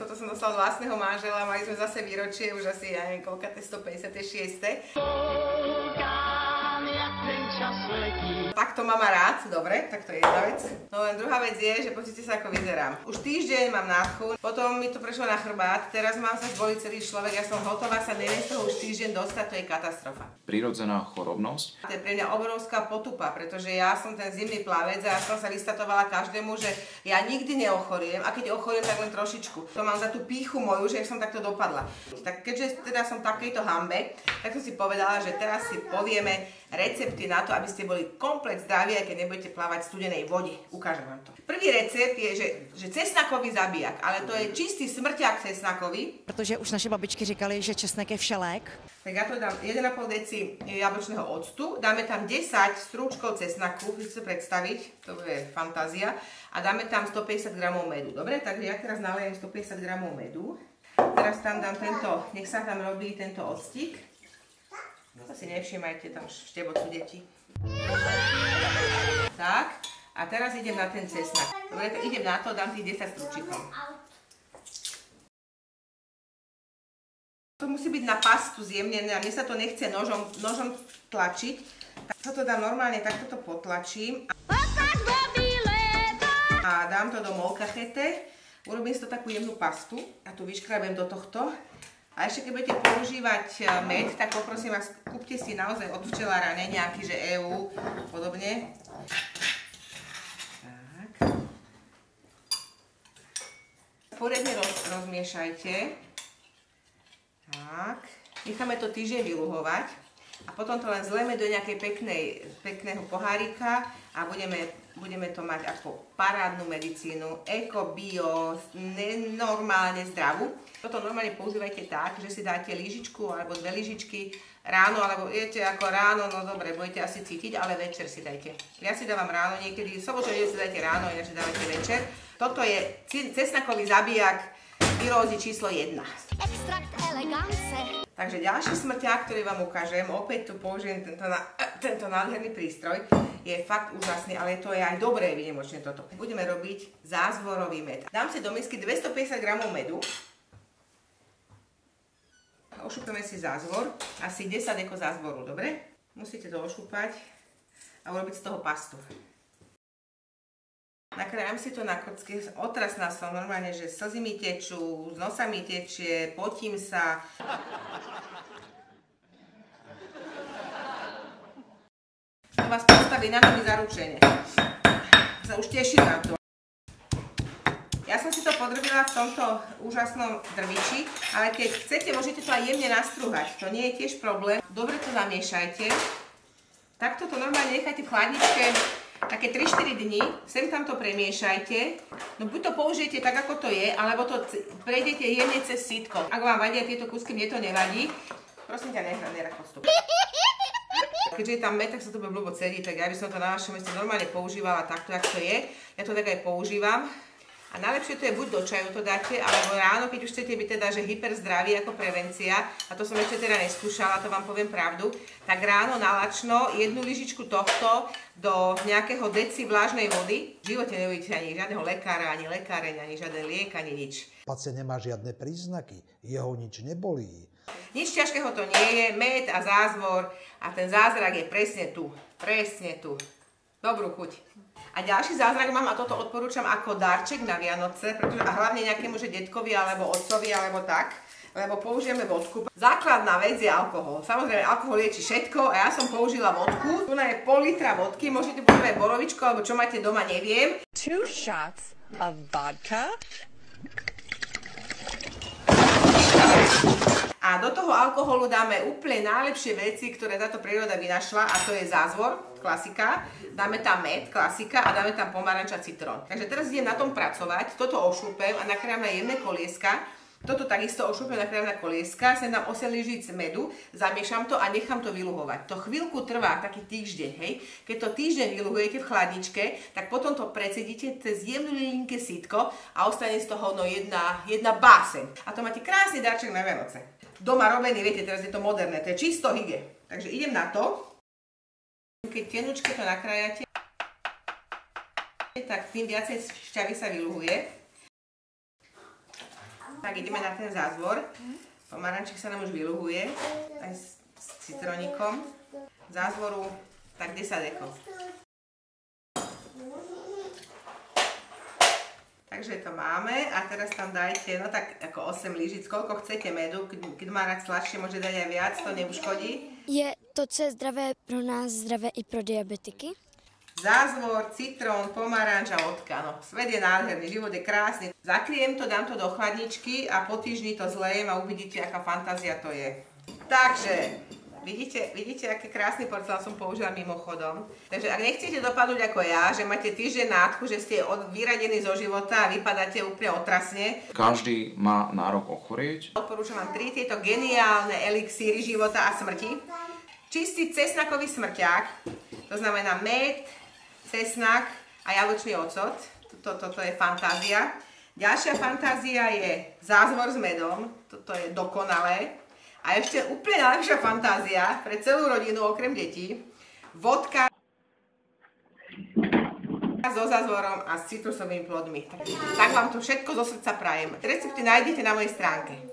Toto som dostala od vlastného manžela, mali sme zase výročie, už asi, ja neviem, koľka, 156. To mama rád, dobre, tak to je jedna vec. No len druhá vec je, že pozrite sa, ako vyzerám. Už týždeň mám nádchu, potom mi to prešlo na chrbát, teraz mám sa zboliť celý človek, ja som hotová sa neviem z toho už týždeň dostať, to je katastrofa. Prirodzená chorobnosť. To je pre mňa obrovská potupa, pretože ja som ten zimný plavec a ja som sa vystatovala každému, že ja nikdy neochoriem a keď ochoriem, tak len trošičku. To mám za tú píchu moju, že som takto dopadla. Tak keďže teda som takejto hambe, tak som si povedala, že teraz si povieme recepty na to, aby ste boli komplet zdraví, aj keď nebudete plávať v studenej vode. Ukážem vám to. Prvý recept je, že, že cesnakový zabijak, ale to je čistý smrťák cesnakový. Protože už naše babičky říkali, že česnek je všelék. Tak ja to dám 1,5 deci jablčného octu, dáme tam 10 strúčkov cesnaku, chcete si predstaviť, to je fantázia, a dáme tam 150 g medu. Dobre, takže ja teraz nalejem 150 g medu. Teraz tam dám tento, nech sa tam robí tento octik. To si nevšímajte, tam štebocú deti. Tak, a teraz idem na ten cesnak. Dobre, tak idem na to, dám tých 10 strúčikov. To musí byť na pastu zjemnené a mne sa to nechce nožom, nožom tlačiť. Tak sa to dám normálne, takto to potlačím. A dám to do molkachete. Urobím si to takú jemnú pastu a tu vyškrabem do tohto. A ešte keď budete používať e, med, tak poprosím vás, kúpte si naozaj od včelára, ne nejaký, že EU, podobne. Tak. Poriadne roz, rozmiešajte. Tak. Necháme to týždeň vyluhovať a potom to len zlejme do nejakej peknej, pekného pohárika a budeme, budeme to mať ako parádnu medicínu, eko, bio, normálne zdravú. Toto normálne používajte tak, že si dáte lyžičku alebo dve lyžičky ráno, alebo viete, ako ráno, no dobre, budete asi cítiť, ale večer si dajte. Ja si dávam ráno niekedy, sobotu si dajte ráno, ináč dávate večer. Toto je cesnakový zabijak výrozy číslo 1. Extrakt elegance. Takže ďalší smrťák, ktorý vám ukážem, opäť tu použijem tento, tento nádherný prístroj, je fakt úžasný, ale to je aj dobré vynimočne toto. Budeme robiť zázvorový med. Dám si do misky 250 g medu, ošúpeme si zázvor, asi 10 deko zázvoru, dobre? Musíte to ošúpať a urobiť z toho pastu. Nakrájam si to na kocky, otrasná som normálne, že slzy mi tečú, z nosa mi tečie, potím sa. Vás postaví na nohy zaručenie. Sa už teším na to. Ja som si to podrobila v tomto úžasnom drviči, ale keď chcete, môžete to aj jemne nastruhať. To nie je tiež problém. Dobre to zamiešajte. Takto to normálne nechajte v chladničke také 3-4 dní, sem tam to premiešajte. No buď to použijete tak, ako to je, alebo to prejdete jemne cez sítko. Ak vám vadia tieto kúsky, mne to nevadí. Prosím ťa, nech nerad postup. Keďže je tam med, tak sa to bude blbo cediť, tak ja by som to na vašom meste normálne používala takto, ako to je. Ja to tak aj používam. A najlepšie to je buď do čaju to dáte, alebo ráno, keď už chcete byť teda, že hyperzdraví ako prevencia, a to som ešte teda neskúšala, to vám poviem pravdu, tak ráno nalačno jednu lyžičku tohto do nejakého deci vlážnej vody. V živote neuvidíte ani žiadneho lekára, ani lekáreň, ani žiaden liek, ani nič. Pacient nemá žiadne príznaky, jeho nič nebolí. Nič ťažkého to nie je, med a zázvor a ten zázrak je presne tu, presne tu. Dobrú chuť. A ďalší zázrak mám a toto odporúčam ako darček na Vianoce, pretože a hlavne nejakému, že detkovi alebo otcovi alebo tak, lebo použijeme vodku. Základná vec je alkohol. Samozrejme, alkohol lieči všetko a ja som použila vodku. Tu je pol litra vodky, môžete použiť borovičko alebo čo máte doma, neviem. Two shots of vodka. A do toho alkoholu dáme úplne najlepšie veci, ktoré táto príroda vynašla a to je zázvor, klasika. Dáme tam med, klasika a dáme tam pomaranč a citrón. Takže teraz idem na tom pracovať, toto ošúpem a nakrájam na jemné kolieska. Toto takisto ošúpem, nakrájam na kolieska, sem dám 8 lyžíc medu, zamiešam to a nechám to vyluhovať. To chvíľku trvá, taký týždeň, hej. Keď to týždeň vyluhujete v chladničke, tak potom to precedíte cez jemnú linke sítko a ostane z toho no jedna, jedna báseň. A to máte krásny darček na Vianoce doma robený, viete, teraz je to moderné, to je čisto hygge. Takže idem na to. Keď tenučke to nakrájate, tak tým viacej šťavy sa vyluhuje. Tak ideme na ten zázvor. Pomarančík sa nám už vyluhuje, aj s, citronikom. Zázvoru tak 10 deko. Takže to máme a teraz tam dajte, no tak ako 8 lyžic, koľko chcete medu, keď, má rád sladšie, môže dať aj viac, to neuškodí. Je to, co je zdravé pro nás, zdravé i pro diabetiky? Zázvor, citrón, pomaranč a vodka. No, svet je nádherný, život je krásny. Zakriem to, dám to do chladničky a po týždni to zlejem a uvidíte, aká fantázia to je. Takže, vidíte, vidíte, aký krásny porcelán som použila mimochodom. Takže ak nechcete dopadnúť ako ja, že máte týždeň nádchu, že ste od, vyradení zo života a vypadáte úplne otrasne, Každý má nárok ochorieť. Odporúčam vám tri tieto geniálne elixíry života a smrti. Čistý cesnakový smrťák, to znamená med, cesnak a jablčný ocot. Toto, toto je fantázia. Ďalšia fantázia je zázvor s medom. Toto je dokonalé. A ešte úplne najlepšia fantázia pre celú rodinu okrem detí. Vodka so zázvorom a s citrusovými plodmi. Tak vám to všetko zo srdca prajem. Recepty nájdete na mojej stránke.